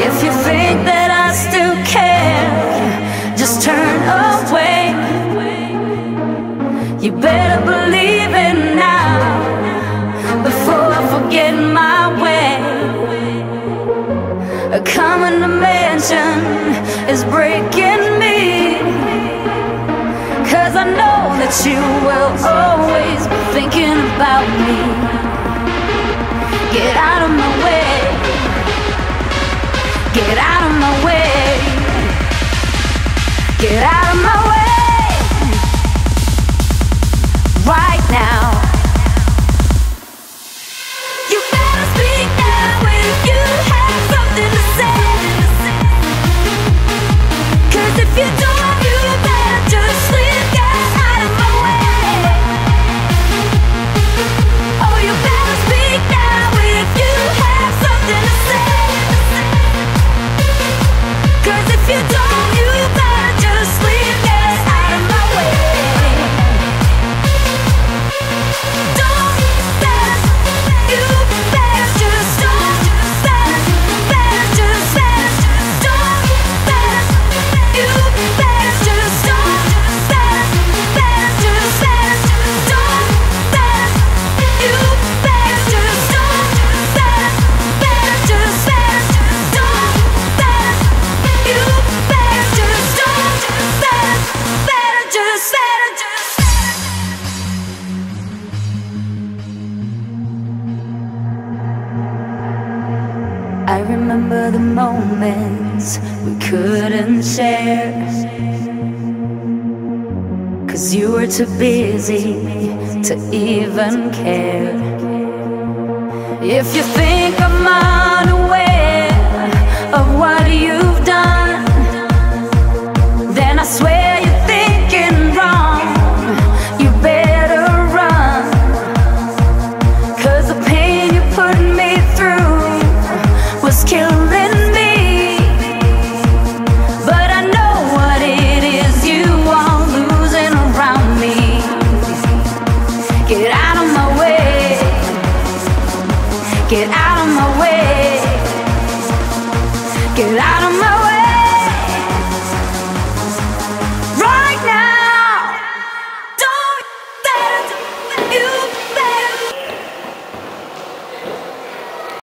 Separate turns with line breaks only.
If you think that I still care, just turn away. You better believe it now before I forget my way. A common dimension is breaking me. Cause I know that you will always be thinking about me. Get out of my. Get out of my way. Get out of my I remember the moments we couldn't share. Cause you were too busy to even care. If you think of my Get out of my way. Get out of my way.